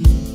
Mm-hmm.